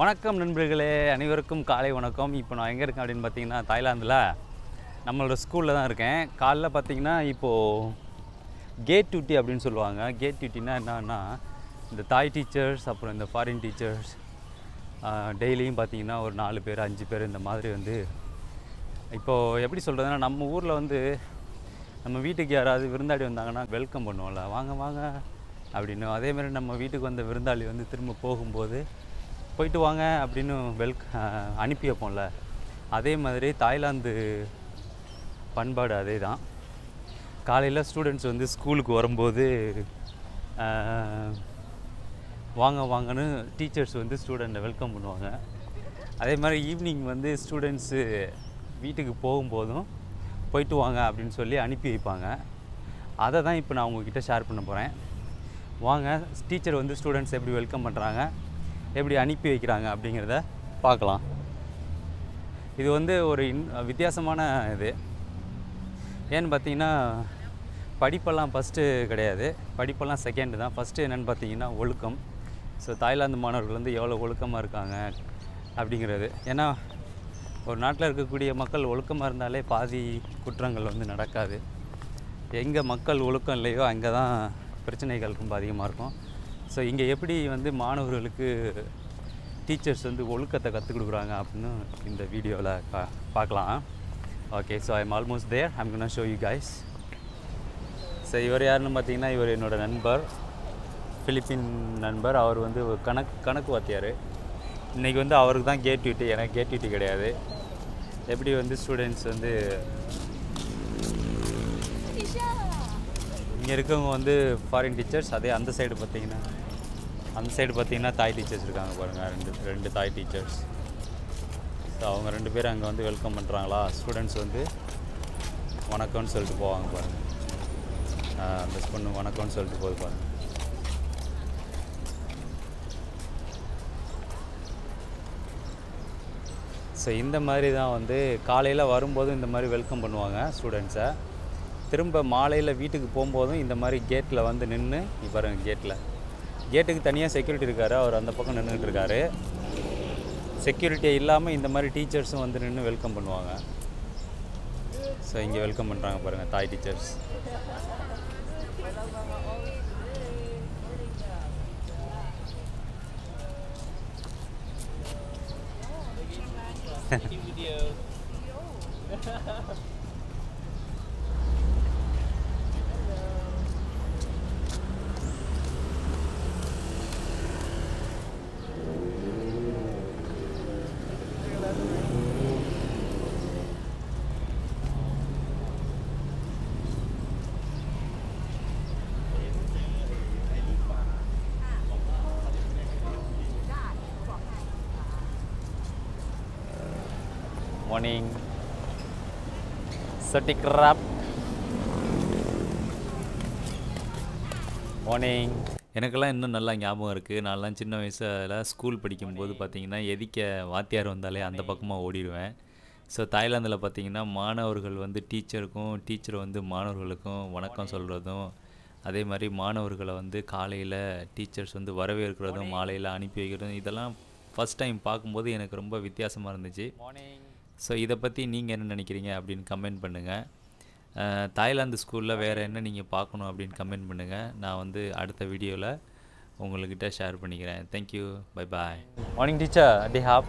வணக்கம் நண்பர்களே அனைவருக்கும் காலை வணக்கம். இப்போ நான் எங்கே இருக்கேன் அப்படின்னு பார்த்தீங்கன்னா தாய்லாந்தில். நம்மளோட ஸ்கூலில் தான் இருக்கேன். காலைல பார்த்தீங்கன்னா இப்போது கேட் டியூட்டி அப்படின்னு சொல்லுவாங்க. கேட் டியூட்டினா என்னன்னா இந்த தாய் டீச்சர்ஸ் அப்புறம் இந்த ஃபாரின் டீச்சர்ஸ் டெய்லியும் பார்த்தீங்கன்னா ஒரு நாலு பேர் அஞ்சு பேர் இந்த மாதிரி வந்து இப்போது எப்படி சொல்கிறதுனா நம்ம ஊரில் வந்து நம்ம வீட்டுக்கு யாராவது விருந்தாளி வந்தாங்கன்னா வெல்கம் பண்ணுவோம்ல. வாங்க வாங்க அப்படின்னு. அதேமாதிரி நம்ம வீட்டுக்கு வந்த விருந்தாளி வந்து திரும்ப போகும்போது போயிட்டு வாங்க அப்படின்னு வெல் அனுப்பி வைப்போம்ல. அதே மாதிரி தாய்லாந்து பண்பாடு அதே தான். காலையில் ஸ்டூடெண்ட்ஸ் வந்து ஸ்கூலுக்கு வரும்போது வாங்க வாங்கன்னு டீச்சர்ஸ் வந்து ஸ்டூடெண்ட்டை வெல்கம் பண்ணுவாங்க. அதே மாதிரி ஈவினிங் வந்து ஸ்டூடெண்ட்ஸு வீட்டுக்கு போகும்போதும் போயிட்டு வாங்க அப்படின்னு சொல்லி அனுப்பி வைப்பாங்க. அதை தான் இப்போ நான் உங்ககிட்ட ஷேர் பண்ண போகிறேன் வாங்க டீச்சர் வந்து ஸ்டூடெண்ட்ஸ் எப்படி வெல்கம் பண்ணுறாங்க எப்படி அனுப்பி வைக்கிறாங்க அப்படிங்கிறத பார்க்கலாம். இது வந்து ஒரு இன் வித்தியாசமான இது. ஏன்னு பார்த்தீங்கன்னா படிப்பெல்லாம் ஃபஸ்ட்டு கிடையாது. படிப்பெல்லாம் செகண்டு தான். ஃபஸ்ட்டு என்னென்னு பார்த்தீங்கன்னா ஒழுக்கம். ஸோ தாய்லாந்து மாணவர்கள் வந்து எவ்வளோ ஒழுக்கமாக இருக்காங்க அப்படிங்கிறது. ஏன்னா ஒரு நாட்டில் இருக்கக்கூடிய மக்கள் ஒழுக்கமாக இருந்தாலே பாதி குற்றங்கள் வந்து நடக்காது. எங்கே மக்கள் ஒழுக்கம் இல்லையோ அங்கே தான் பிரச்சனைகள் ரொம்ப அதிகமாக இருக்கும். ஸோ இங்கே எப்படி வந்து மாணவர்களுக்கு டீச்சர்ஸ் வந்து ஒழுக்கத்தை கற்றுக் கொடுக்குறாங்க அப்படின்னு இந்த வீடியோவில் பா பார்க்கலாம். Okay so I'm almost there I'm gonna show you guys so இவர் யாருன்னு பார்த்தீங்கன்னா இவர் என்னோடய நண்பர் பிலிப்பின் நண்பர். அவர் வந்து கணக்கு கணக்கு வாத்தியார். இன்றைக்கி வந்து அவருக்கு தான் கேட் டியூட்டி எனக்கு கேட் டியூட்டி கிடையாது. எப்படி வந்து ஸ்டூடெண்ட்ஸ் வந்து இங்கே இருக்கவங்க வந்து ஃபாரின் டீச்சர்ஸ் அதே அந்த சைடு பார்த்தீங்கன்னா அந்த சைடு பார்த்தீங்கன்னா தாய் டீச்சர்ஸ் இருக்காங்க பாருங்கள் ரெண்டு ரெண்டு தாய் டீச்சர்ஸ் ஸோ அவங்க ரெண்டு பேரும் அங்கே வந்து வெல்கம் பண்ணுறாங்களா ஸ்டூடெண்ட்ஸ் வந்து வணக்கம்னு சொல்லிட்டு போவாங்க பாருங்கள் அந்த பொண்ணு வணக்கம்னு சொல்லிட்டு போது பாருங்கள் ஸோ இந்த மாதிரி தான் வந்து காலையில் வரும்போதும் இந்த மாதிரி வெல்கம் பண்ணுவாங்க ஸ்டூடெண்ட்ஸை திரும்ப மாலையில் வீட்டுக்கு போகும்போதும் இந்த மாதிரி கேட்டில் வந்து நின்று இப்போ கேட்டில் கேட்டுக்கு தனியாக செக்யூரிட்டி இருக்கார். அவர் அந்த பக்கம் நின்றுட்டு இருக்காரு. செக்யூரிட்டி இல்லாமல் இந்த மாதிரி டீச்சர்ஸும் வந்து நின்று வெல்கம் பண்ணுவாங்க. ஸோ இங்கே வெல்கம் பண்ணுறாங்க பாருங்கள் தாய் டீச்சர்ஸ் மார்னிங் சட்டி கிராப் மார்னிங் எனக்கெல்லாம் இன்னும் நல்லா ஞாபகம் இருக்குது நான்லாம் சின்ன வயசில் ஸ்கூல் படிக்கும்போது பார்த்தீங்கன்னா எதிக்க வாத்தியார் வந்தாலே அந்த பக்கமாக ஓடிடுவேன். ஸோ தாய்லாந்தில் பார்த்தீங்கன்னா மாணவர்கள் வந்து டீச்சருக்கும் டீச்சர் வந்து மாணவர்களுக்கும் வணக்கம் சொல்கிறதும் அதே மாதிரி மாணவர்களை வந்து காலையில் டீச்சர்ஸ் வந்து வரவேற்கிறதும் மாலையில் அனுப்பி வைக்கிறதும் இதெல்லாம் ஃபஸ்ட் டைம் பார்க்கும்போது எனக்கு ரொம்ப வித்தியாசமாக இருந்துச்சு. ஸோ இதை பற்றி நீங்கள் என்ன நினைக்கிறீங்க அப்படின்னு கமெண்ட் பண்ணுங்கள் தாய்லாந்து ஸ்கூலில் வேறு என்ன நீங்கள் பார்க்கணும் அப்படின்னு கமெண்ட் பண்ணுங்கள் நான் வந்து அடுத்த வீடியோவில் உங்கள்கிட்ட ஷேர் பண்ணிக்கிறேன். Thank you bye bye morning teacher D hop